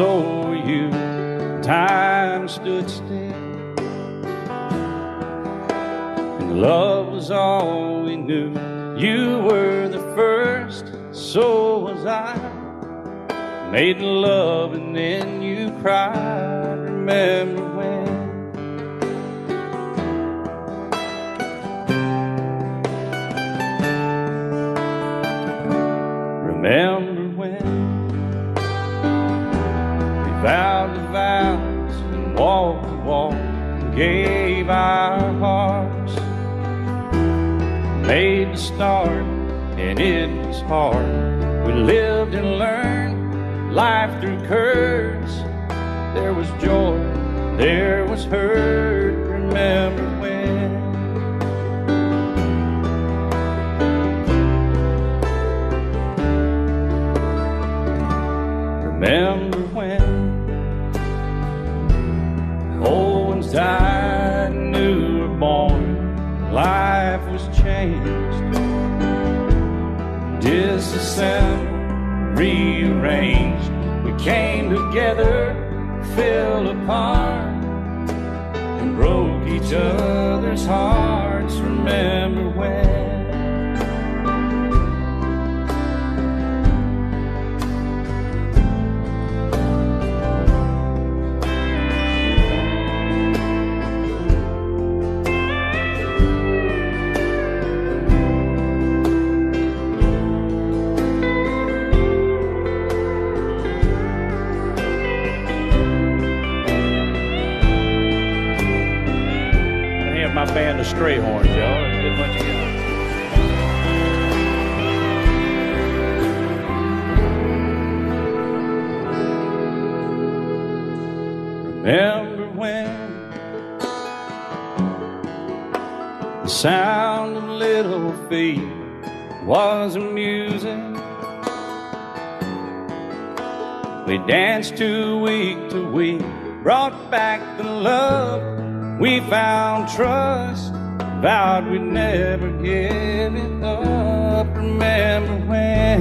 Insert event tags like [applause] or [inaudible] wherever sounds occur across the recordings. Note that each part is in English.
so you. Time stood still. And love was all we knew. You were the first, so was I. Made love and then you cried. Remember hard. We lived and learned life through curves. There was joy, there was hurt. Remember when? Remember disassembled, rearranged. We came together, fell apart, and broke each other's hearts. Remember when? My band y'all. Good bunch of guys. Remember when the sound of little feet was amusing? We danced to week to week, brought back the love. We found trust, vowed we'd never give it up. Remember when?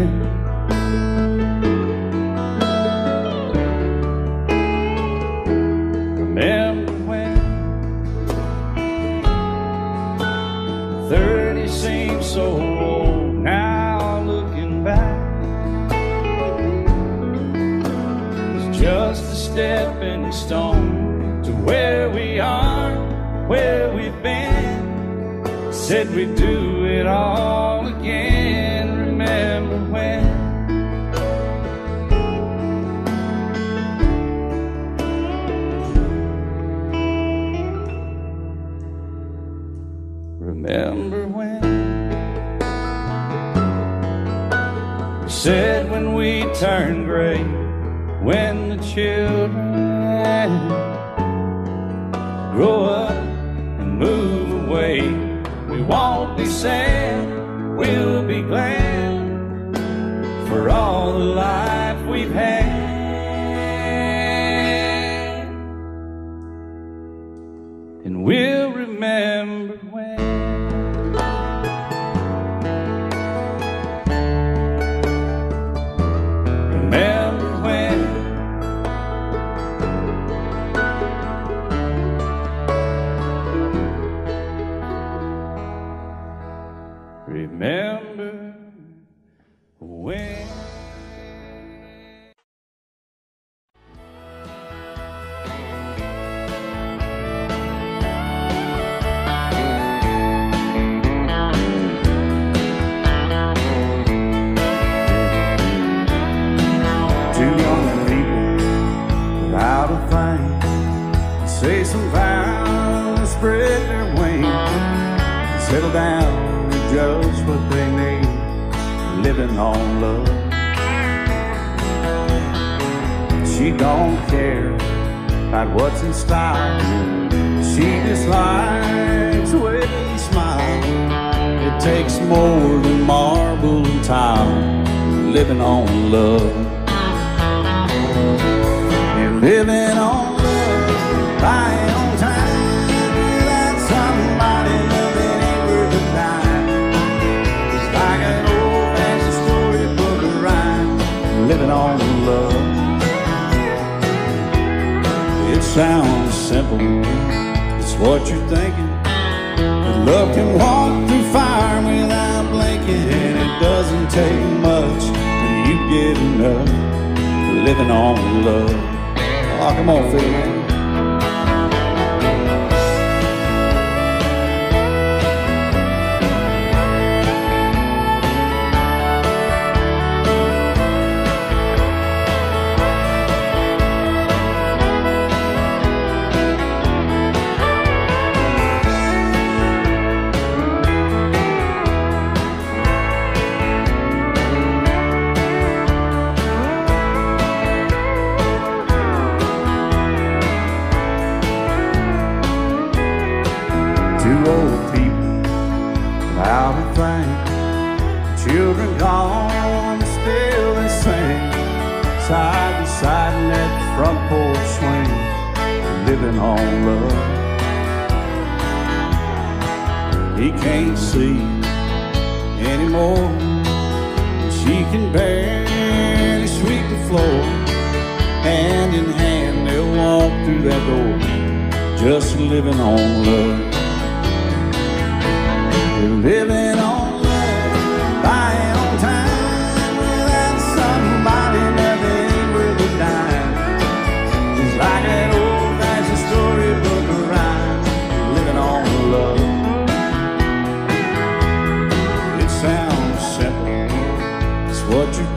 Remember when? Thirty seems so old now, looking back. It's just a stepping stone to where we are, where been. Said we'd do it all again. Remember when? Remember when? Said when we turn gray, when the children grow up sad, we'll be glad for all the life settle down and just what they need, living on love. She don't care about what's in style. She just likes the way he smiles. It takes more than marble and tile, living on love. You're living on sounds simple, it's what you're thinking. But love can walk through fire without blinking, and it doesn't take much when you get enough living on love. Oh, come on, Phil,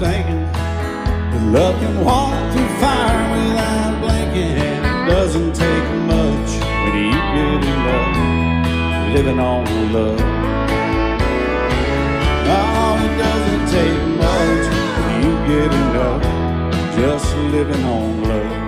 thinking. But love can walk through fire without blinking, it doesn't take much when you get in love, living on love. No, it doesn't take much when you get enough, just living on love.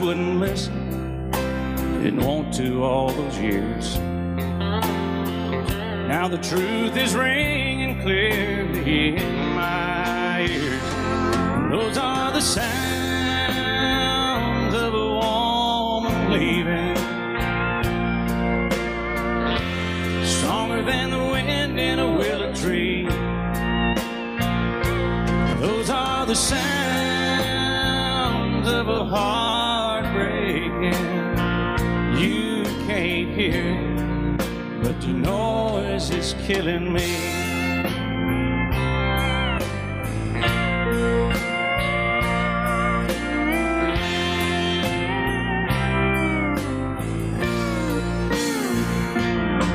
Wouldn't listen, didn't want to all those years. Now the truth is ringing clearly in my ears. Those are the sounds of a woman leaving. Stronger than the wind in a willow tree. Those are the sounds of a heart killing me.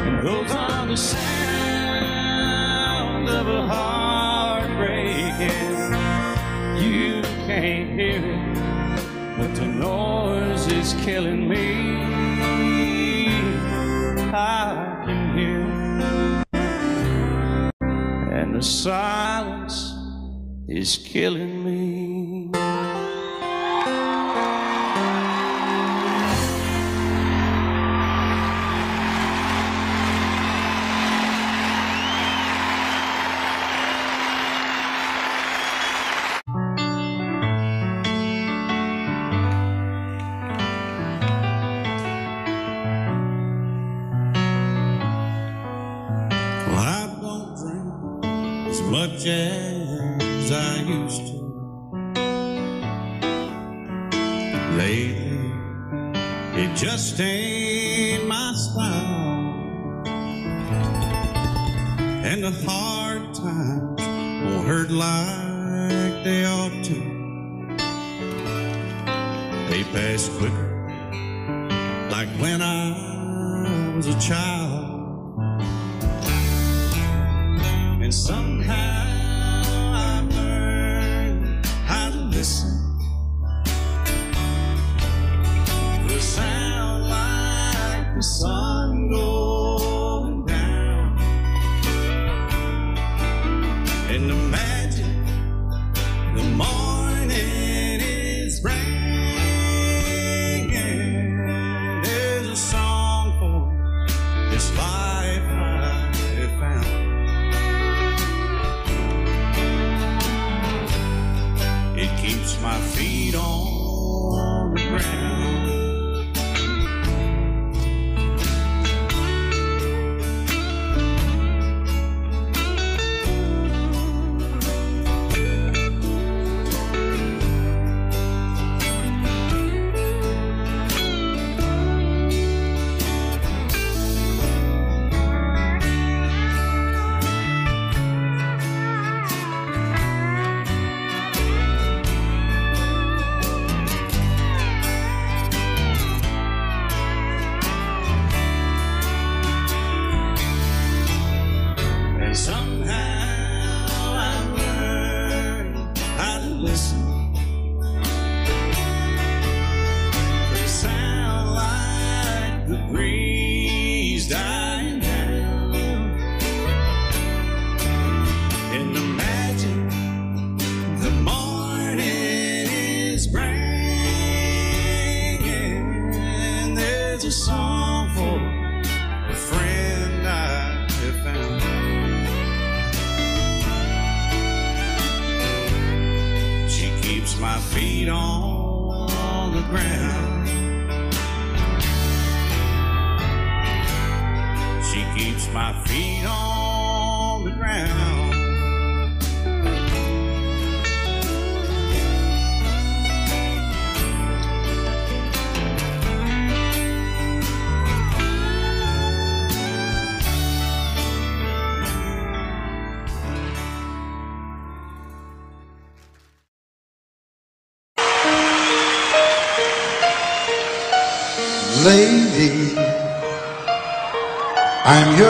And those are the sounds of a heart breaking. You can't hear it, but the noise is killing me. silence is killing me. sabe.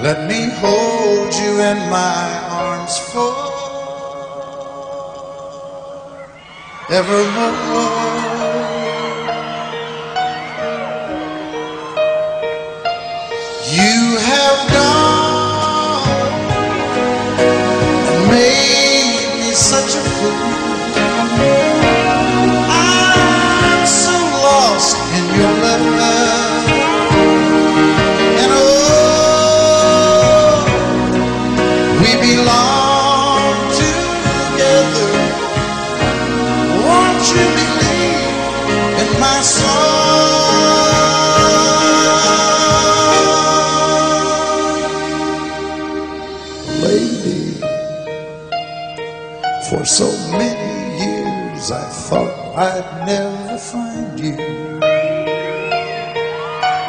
Let me hold you in my arms for evermore. You have gone and made me such a fool.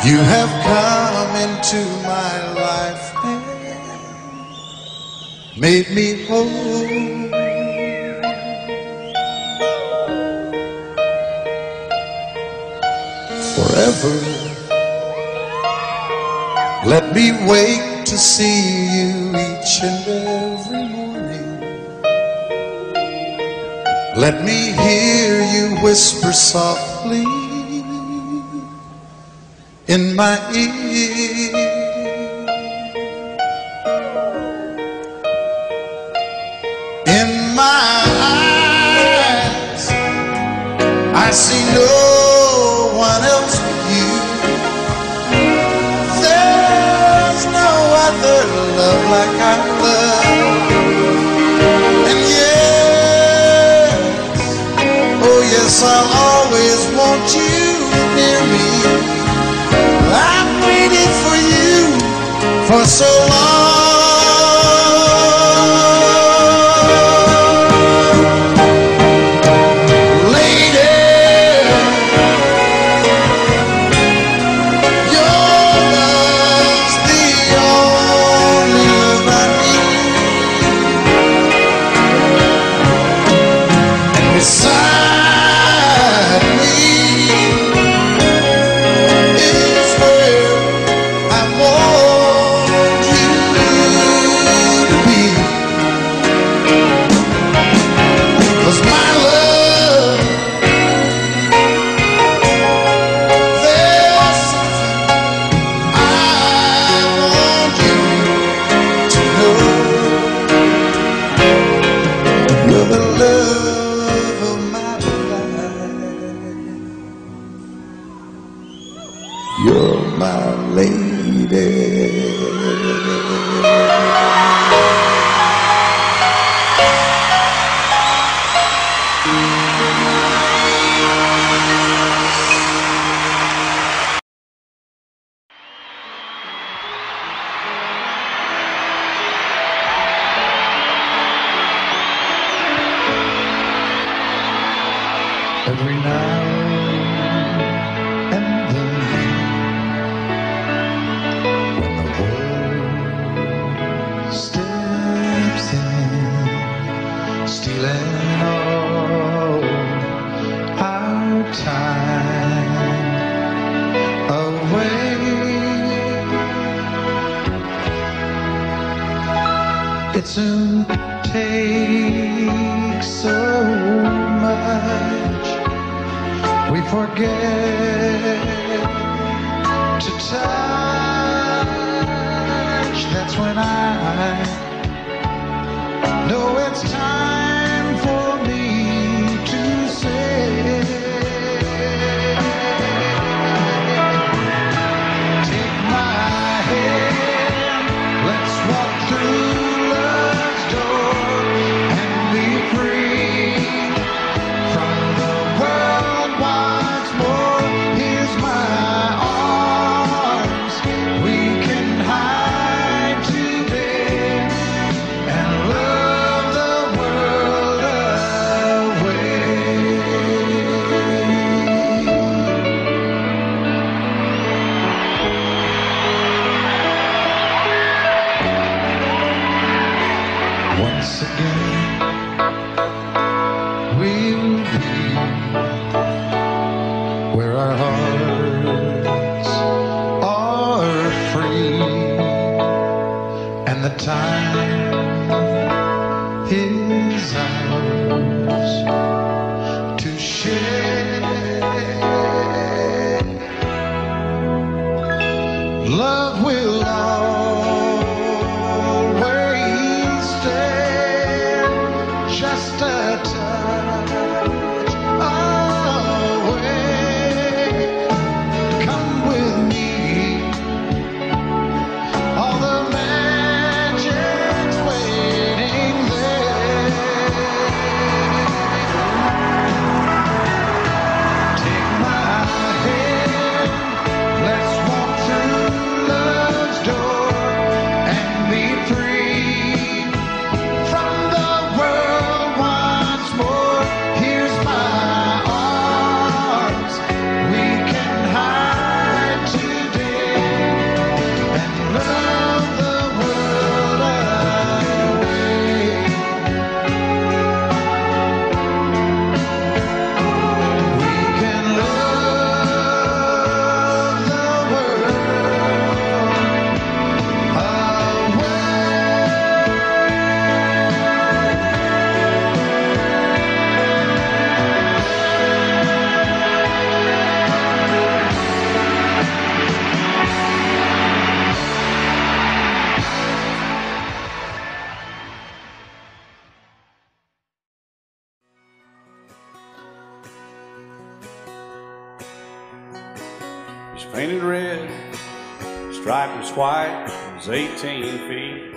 You have come into my life and made me whole. Forever, let me wake to see you each and every morning. Let me hear you whisper softly in my ear. In my eyes, I see no one else but you. There's no other love like I love. And yes, oh yes, I'll always want you near me. for so long. White, was 18 feet,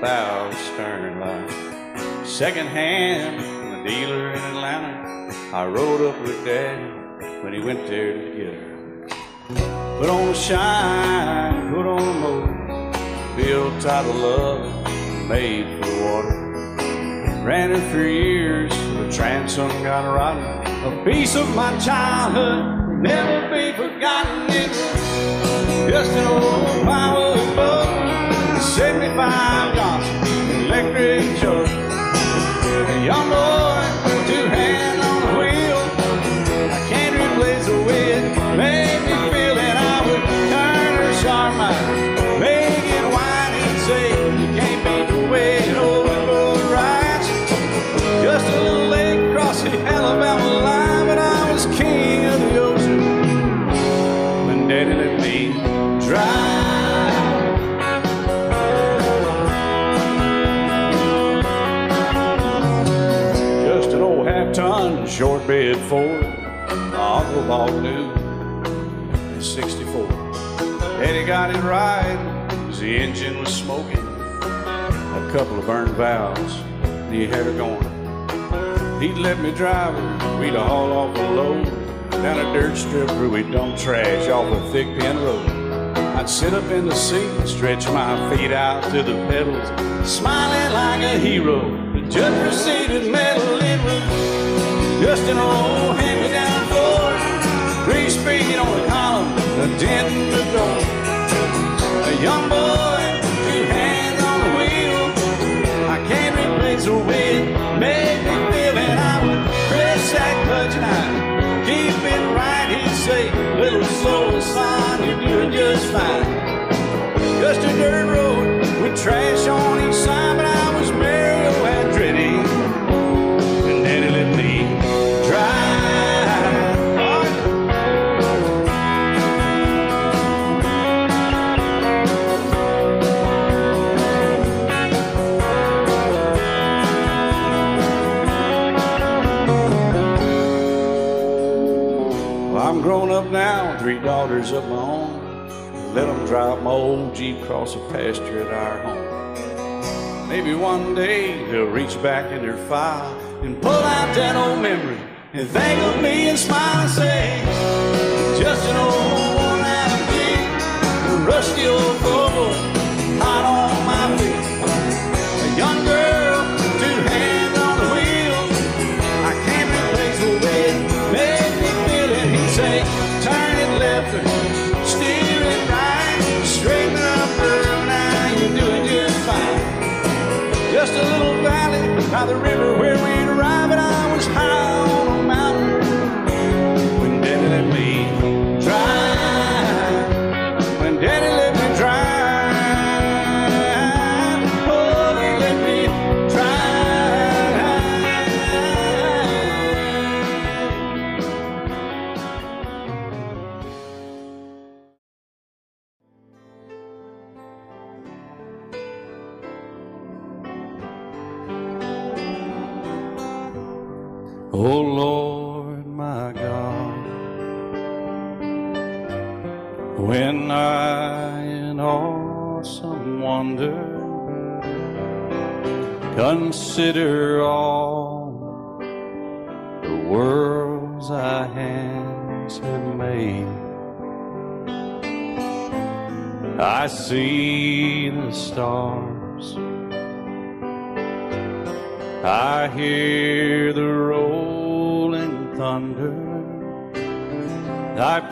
bow stern light. Second hand from a dealer in Atlanta, I rode up with Dad when he went there to get her. Put on a shine, put on a motor, built out of love, made for the water. Ran her for years, the transom got rotten. A piece of my childhood, never be forgotten. It was just an old power boat, 75 Johnson, electric. A young Ford, my uncle bought new in '64. Daddy got it right, 'cause the engine was smoking, a couple of burned valves, and he had her going. He'd let me drive her. We'd haul off a load down a dirt strip where we dump trash off a thick pin road. I'd sit up in the seat and stretch my feet out to the pedals, smiling like a hero. The judge proceeded metal. It was just an old hand-me-down Ford, three speed on the column, a dent in the door. A young boy, two hands on the wheel. I can't replace the way it made me feel, and I would press that clutch and I'd keep it right. He'd say, "Little slow, son, you're doing just fine." Just a dirt road with trash on three of my own. Let them drive my old Jeep across the pasture at our home. Maybe one day they'll reach back in their file and pull out that old memory and think of me and smile and say, just an old a rusty old Volvo,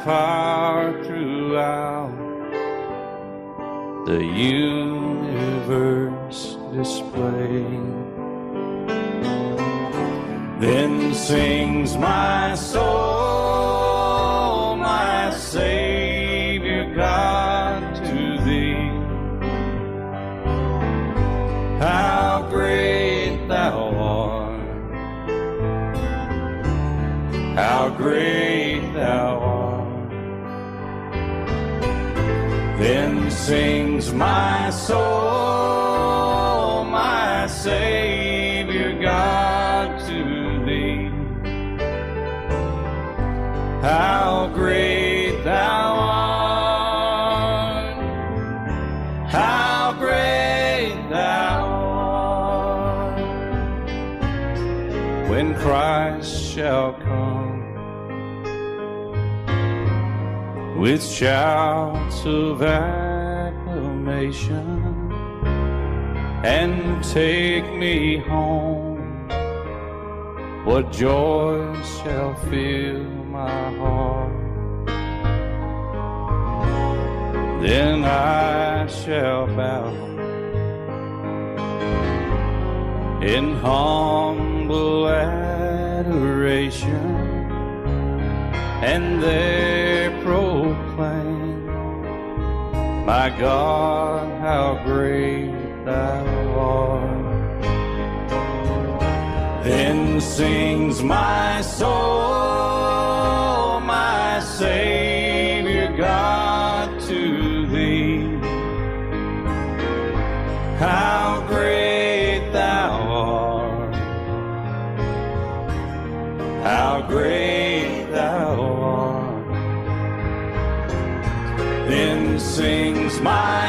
power throughout the universe display. Then sings my soul, my Savior God, to thee. How great thou art. How great sings my soul, my Savior God to thee. How great thou art, how great thou art. When Christ shall come with shouts of acclaim and take me home. What joy shall fill my heart? Then I shall bow in humble adoration and there proclaim my God, how great thou art. Then sings my soul, my Savior. My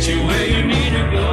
get you where you need to go.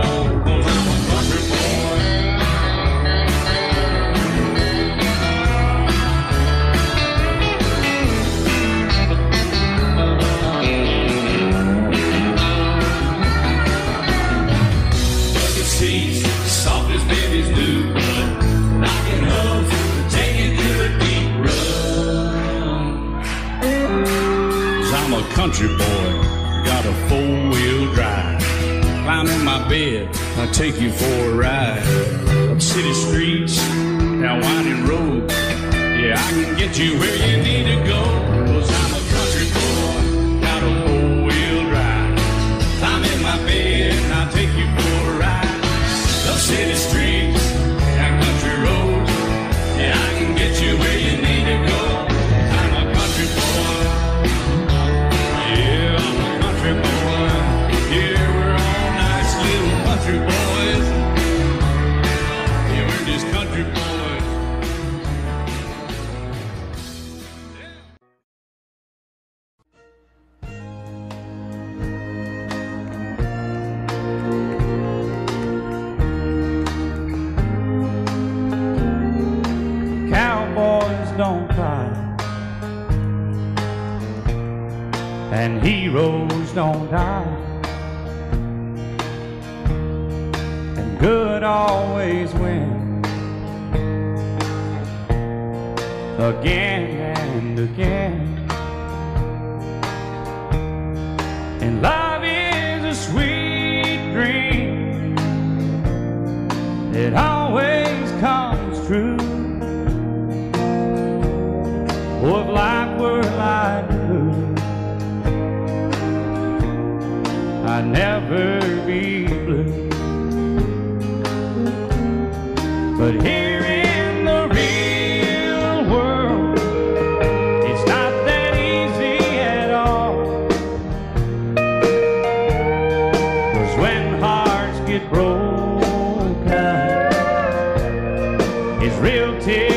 It's real tears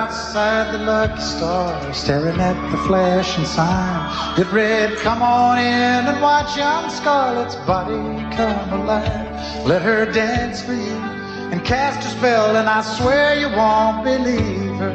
outside the Lucky Star, staring at the flashing sign. Get red, come on in and watch young Scarlett's body come alive. Let her dance for you and cast a spell, and I swear you won't believe her.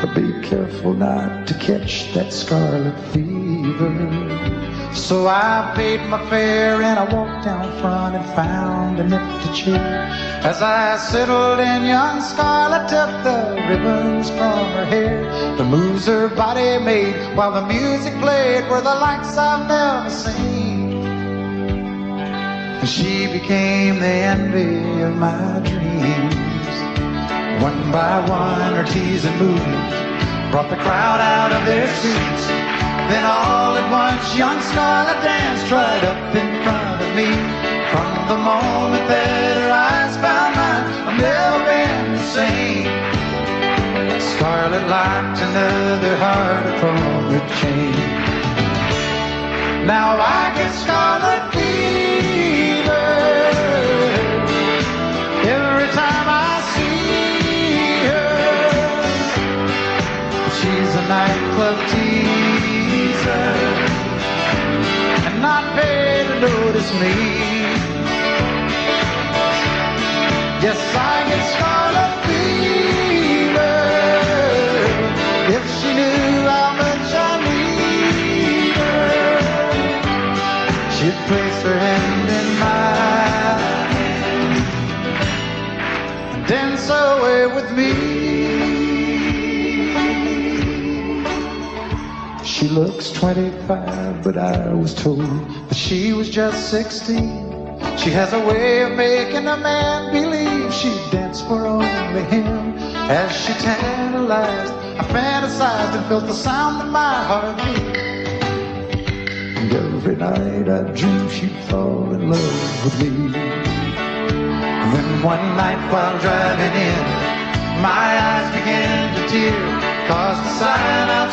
But be careful not to catch that scarlet fever. So I paid my fare and I walked down front and found an empty chair. As I settled in, young Scarlet took the ribbons from her hair. The moves her body made while the music played were the likes I've never seen. And she became the envy of my dreams. One by one, her teasing movements brought the crowd out of their seats. Then all at once, young Scarlet danced right up in front of me. From the moment that her eyes found mine, I've never been the same. Scarlet locked another heart upon her chain. Now I get scarlet fever every time I see her. She's a nightclub and not paid to notice me. Yes, I get scarlet fever if she knew how much I need her. She'd place her hand in mine and dance away with me. She looks 25, but I was told that she was just 16. She has a way of making a man believe she danced for only him. As she tantalized, I fantasized and felt the sound of my heartbeat. And every night I dreamed she'd fall in love with me. And Then one night while driving in, my eyes began to tear. Cause the sign outside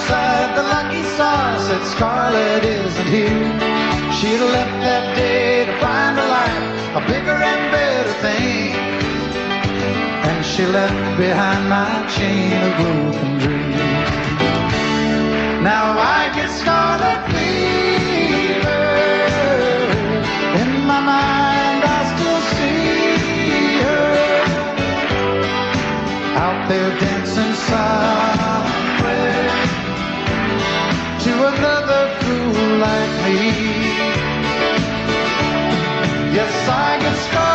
here. She'd have left that day to find a life, a bigger and better thing. And she left behind my chain of broken dreams. Now I get scarlet fever. In my mind, I still see her out there dancing somewhere like me. Yes, I can scarlet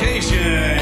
vacation.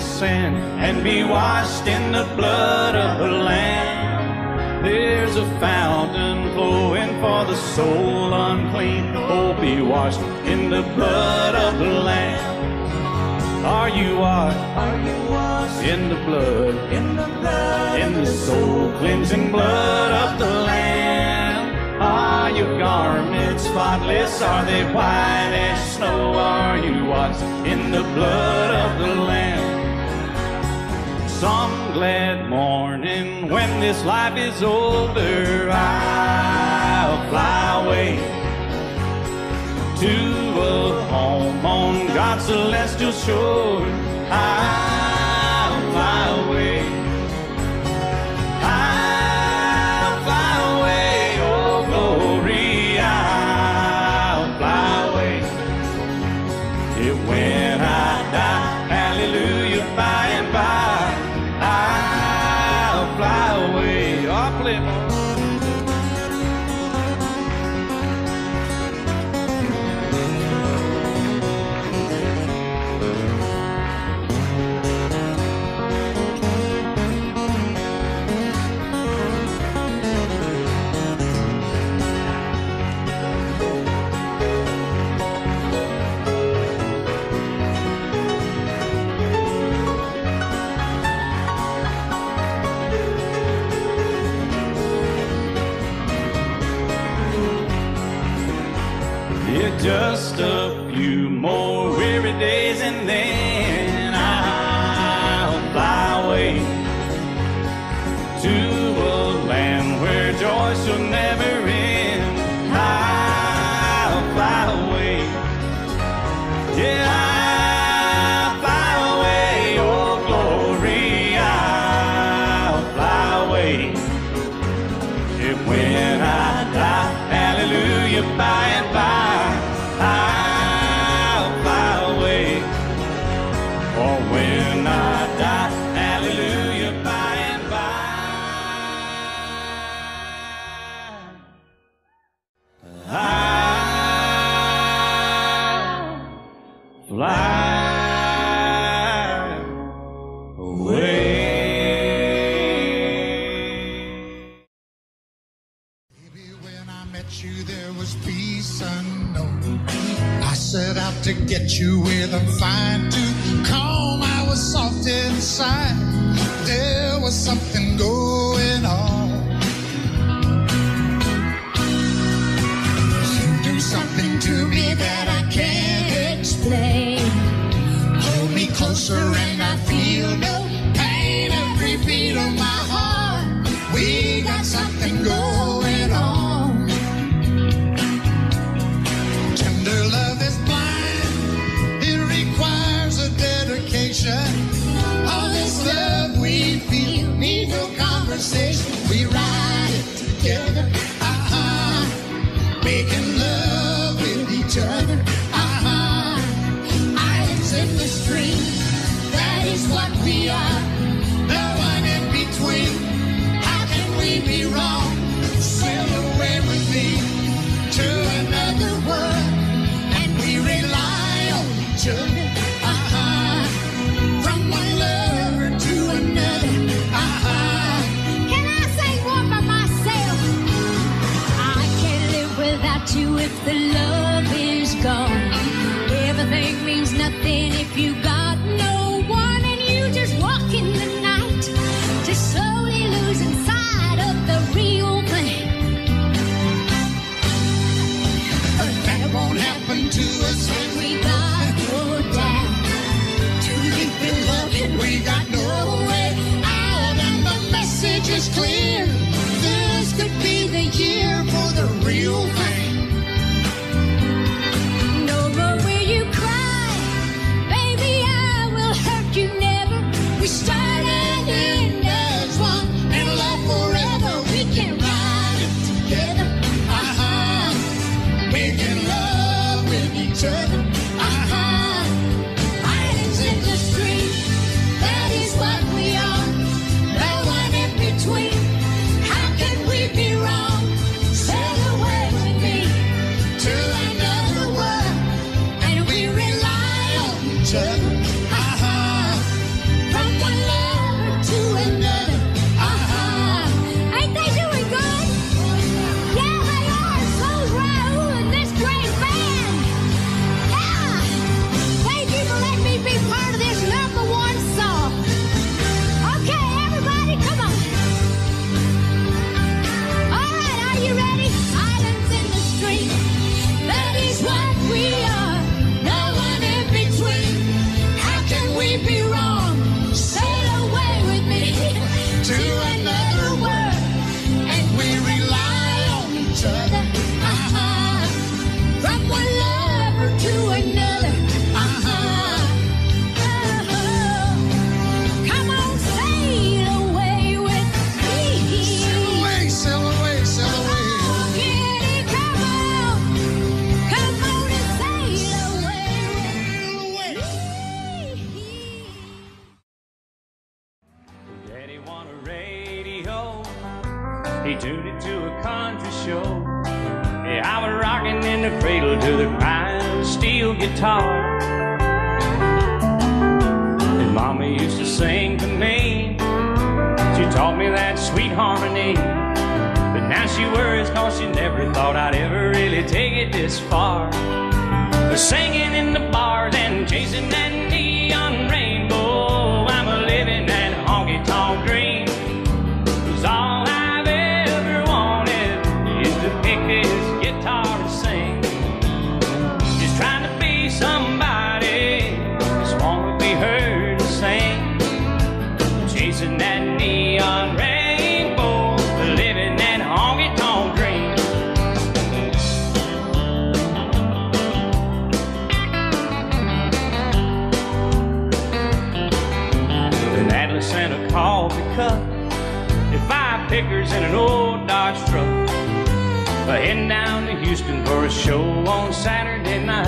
its and be washed in the blood of the Lamb. There's a fountain flowing for the soul unclean. Oh, be washed in the blood of the Lamb. Are you washed? Are you washed in the blood? In the blood, in the soul cleansing blood of the Lamb. Are your garments spotless? Are they white as snow? Are you washed in the blood of the Lamb? some glad morning when this life is older, I'll fly away to a home on God's celestial shore. I'll fly away. heading down to Houston for a show on Saturday night.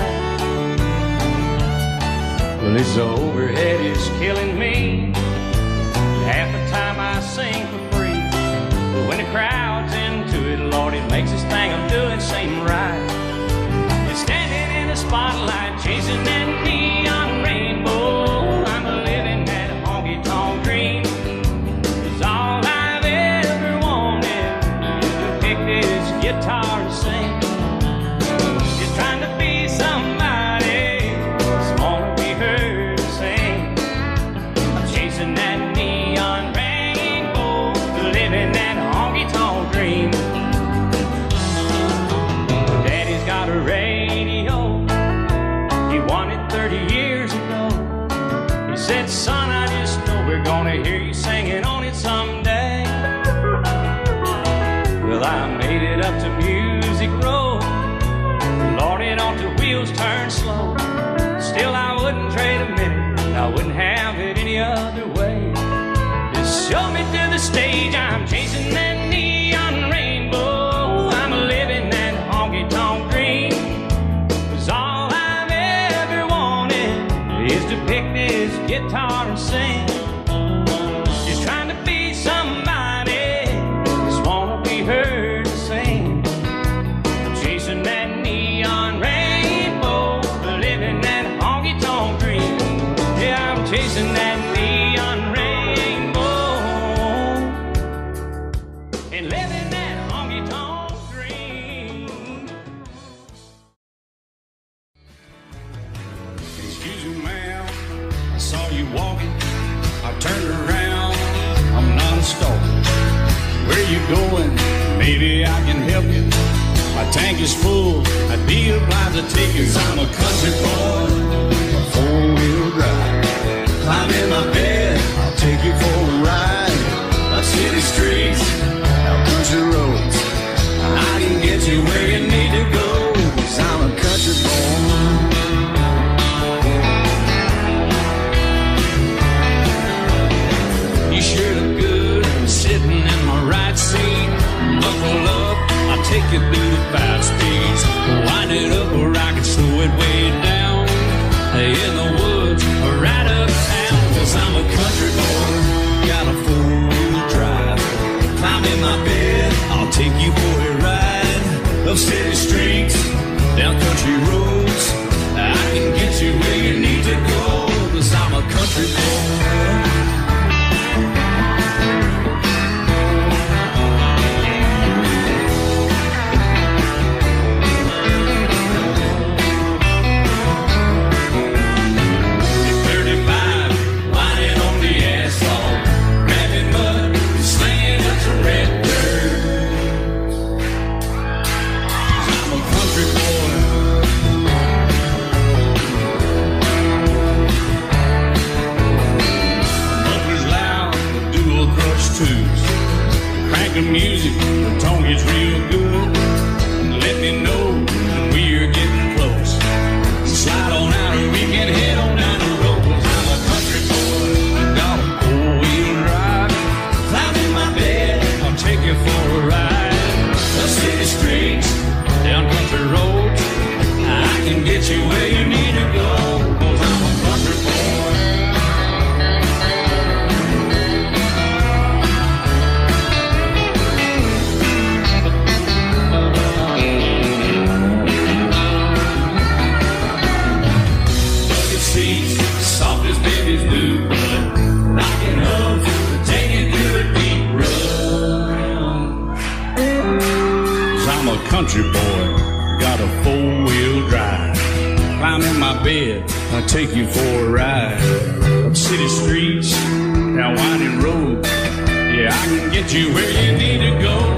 Well, this overhead is killing me. Half the time I sing for free. But when the crowd's into it, Lord, it makes this thing I'm doing seem right. Standing in the spotlight, chasing that need. city streets, that winding roads. Yeah, I can get you where you need to go.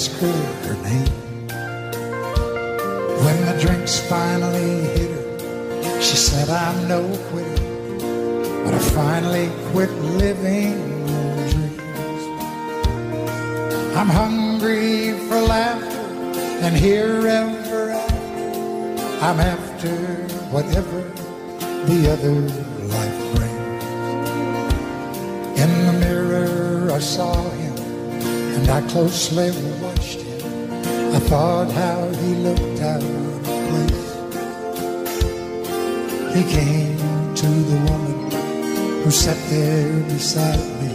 ask her her name. When the drinks finally hit her, she said, I'm no quitter, but I finally quit living in dreams. I'm hungry for laughter and herever after. I'm after whatever the other life brings. In the mirror, I saw him, and I closely thought how he looked out of place. He came to the woman who sat there beside me.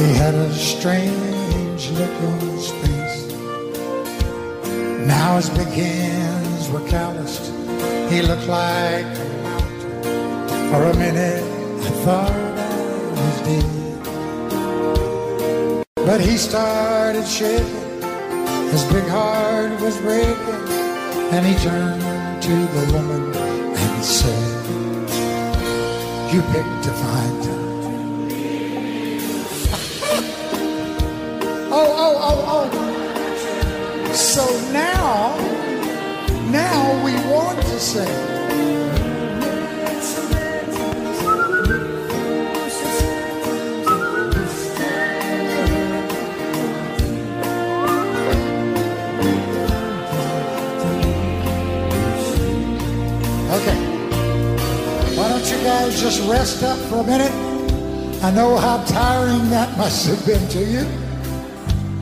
He had a strange look on his face. Now his big hands were calloused. He looked like a mountain. For a minute, I thought I was dead. But he started shaking. His big heart was breaking, and he turned to the woman and said, You picked a fine time. oh, oh, oh, oh. So now, now we want to sing. Guys just rest up for a minute? I know how tiring that must have been to you.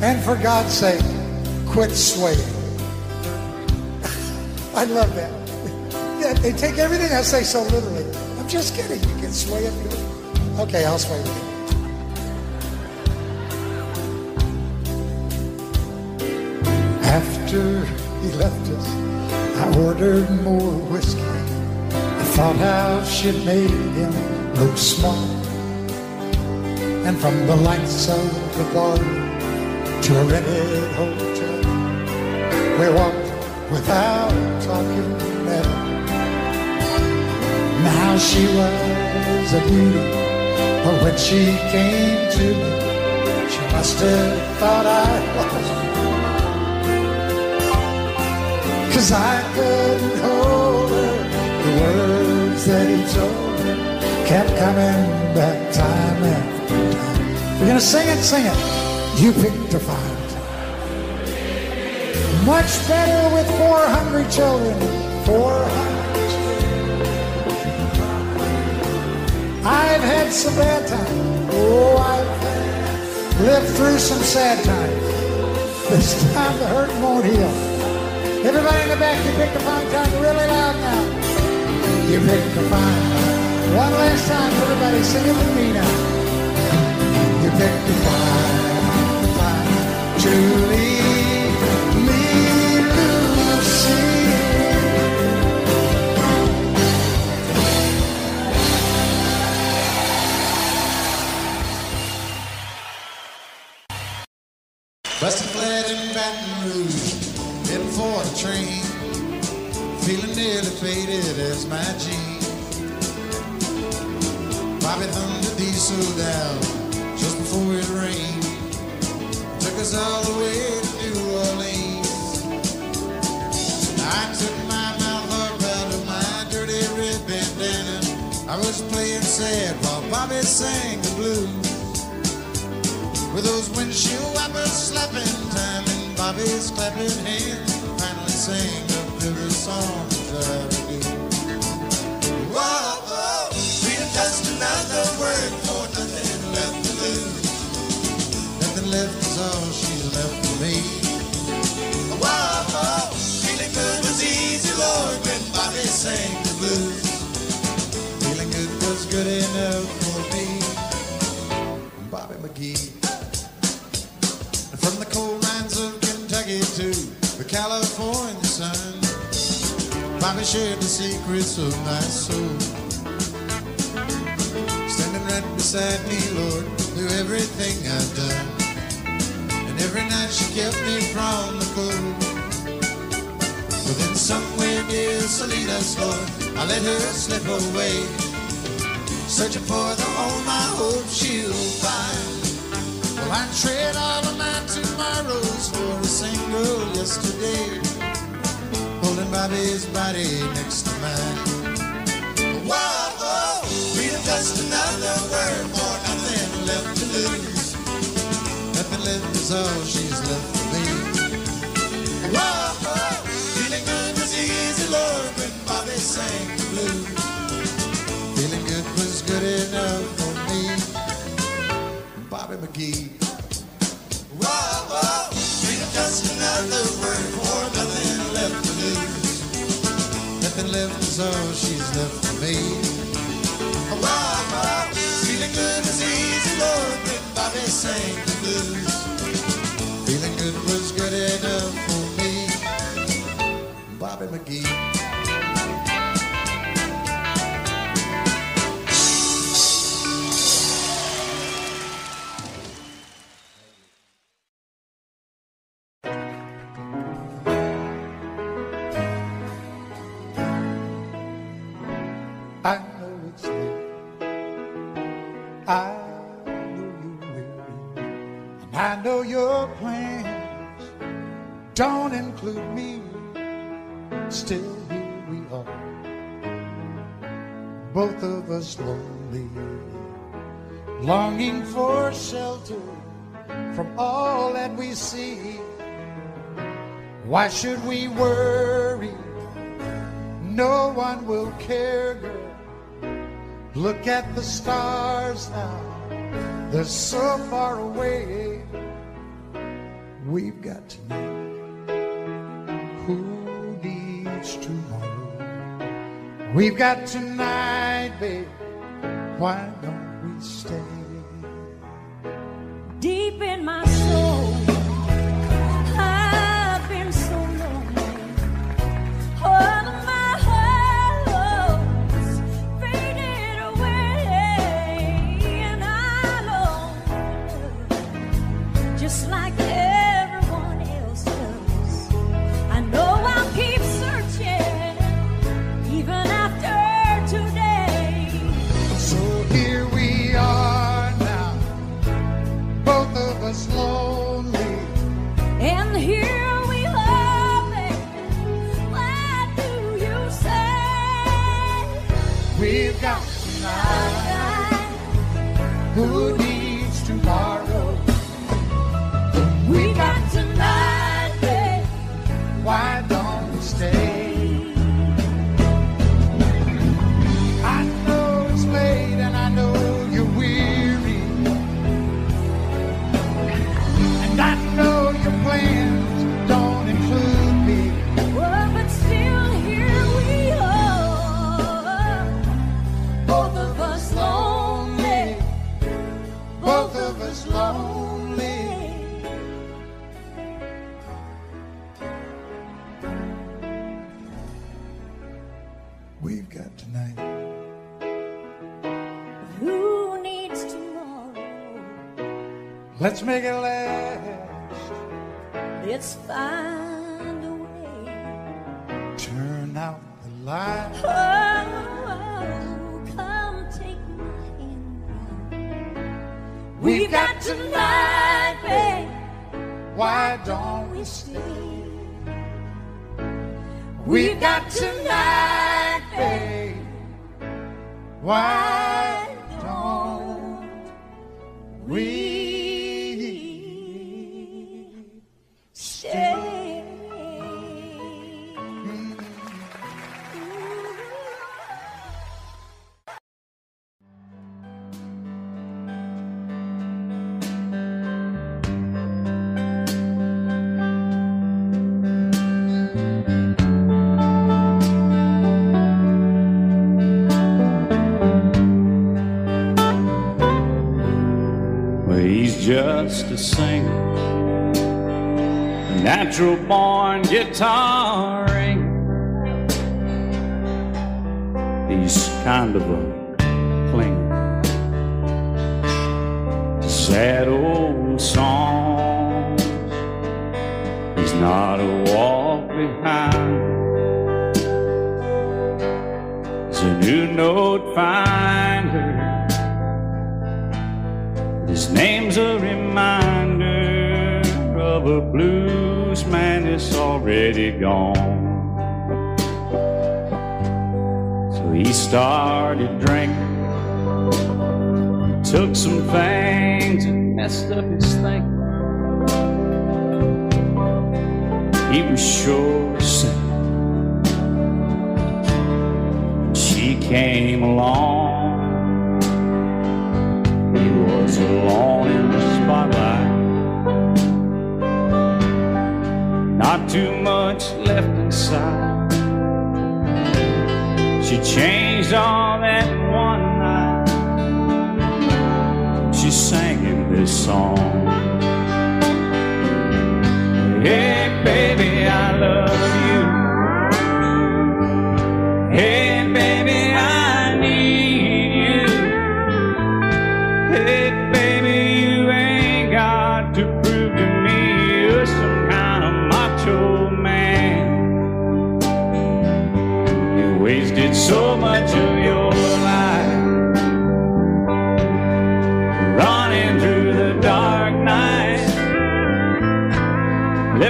And for God's sake, quit swaying. [laughs] I love that. Yeah, they take everything I say so literally. I'm just kidding. You can sway if you Okay, I'll sway with you. After he left us, I ordered more whiskey. Thought how she'd made him look small. And from the lights of the bar to a rented hotel, we walked without talking at. Now she was a beauty, but when she came to me, she must have thought I was. Cause I couldn't hold her. The words that he told her kept coming back time after time. We're gonna sing it, sing it. You picked a fine time. Much better with four hungry children. Four hungry children. I've had some bad times. Oh, I've lived through some sad times. This time the hurt won't heal. Everybody in the back, you picked a fine time really loud now. You picked a fine. One last time, everybody, sing it with me now. You picked a fine to leave me, Lucille. Busted flat in Baton Rouge, heading for the train, feeling nearly faded as my jeans. Bobby thumbed the diesel down just before it rained, took us all the way to New Orleans. I took my mouth up out of my dirty red bandana. I was playing sad while Bobby sang the blues. With those windshield wipers slapping time and Bobby's clapping hands finally sang a favorite song that I do. Whoa, whoa, freedom just another word for nothing left to lose. Nothing left is all she's left for me. Whoa, whoa, feeling good was easy, Lord, when Bobby sang the blues. Feeling good was good enough for me. Bobby McGee. From the coal mines of Kentucky to the California sun, Bobby shared the secrets of my soul. Standing right beside me, Lord, through everything I've done. And every night she kept me from the cold. But then somewhere near Salinas, Lord, I let her slip away. Searching for the home I hope she'll find. Well, I trade all of my tomorrows for a single yesterday. Holding Bobby's body next to mine. Whoa, whoa, freedom just another word for nothing left to lose. Nothing left is all she's left for me. Whoa, whoa, feeling good was easy, Lord, when Bobby sang the blues. Feeling good was good enough for me. Bobby McGee. Whoa, whoa, freedom just another word is all she's left for me. Whoa, whoa, feeling good was easy, Lord, when Bobby sang the blues. Feeling good was good enough for me. Bobby McGee. Why should we worry? no one will care, girl. Look at the stars now, they're so far away. We've got tonight. Who needs tomorrow? We've got tonight, babe. Why don't we stay? deep in my Let's make it last. Let's find a way. Turn out the light. Oh, come take my hand. We've got tonight, babe. Why don't we stay? We We've got tonight, babe. Why natural born guitaring. He's kind of a clinger sad already gone. So he started drinking, took some things and messed up his thinking. He was sure sick. She came along. Much left inside. She changed all that one night. She sang him this song.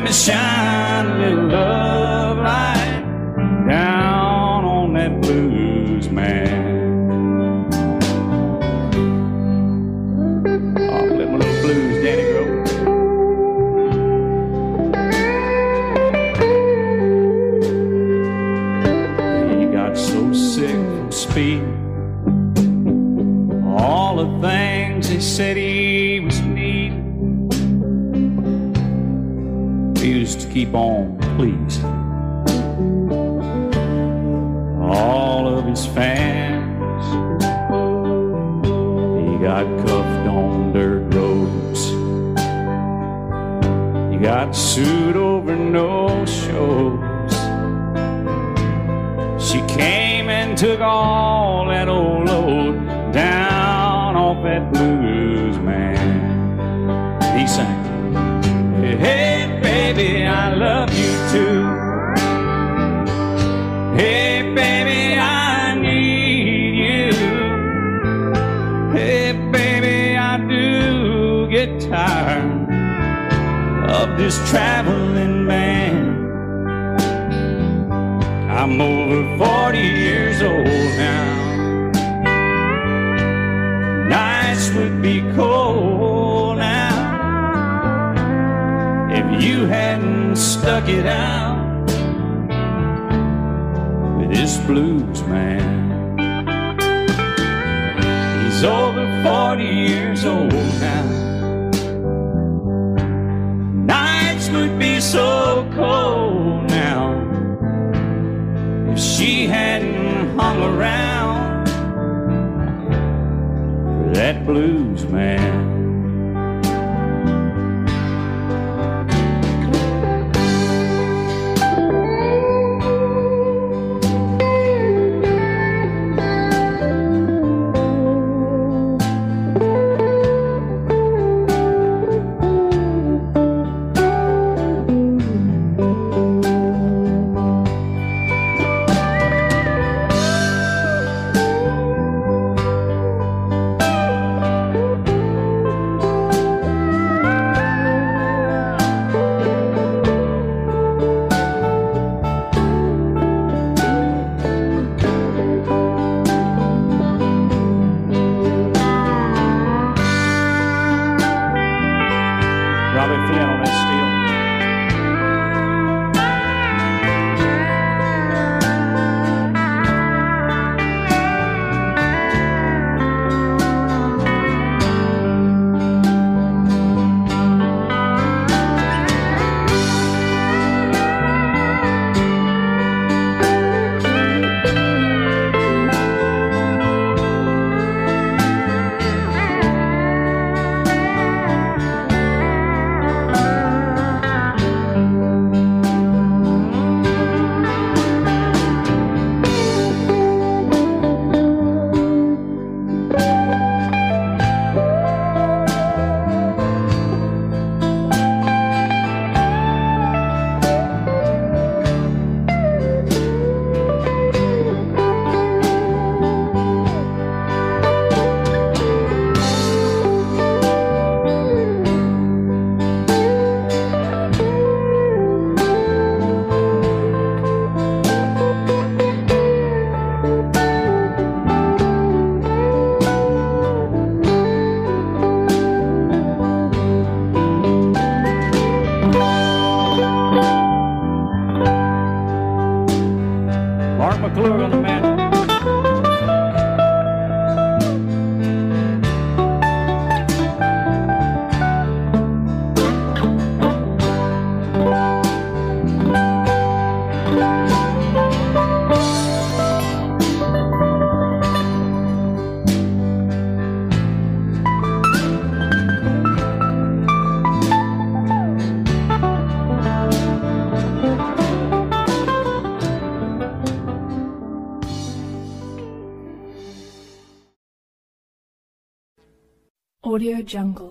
Me shine keep on pleasing all of his fans. He got cuffed on dirt roads. He got sued over no traveling man. I'm over 40 years old now. Nights would be cold now if you hadn't stuck it out with this blues man. Around that blues man. Jungle.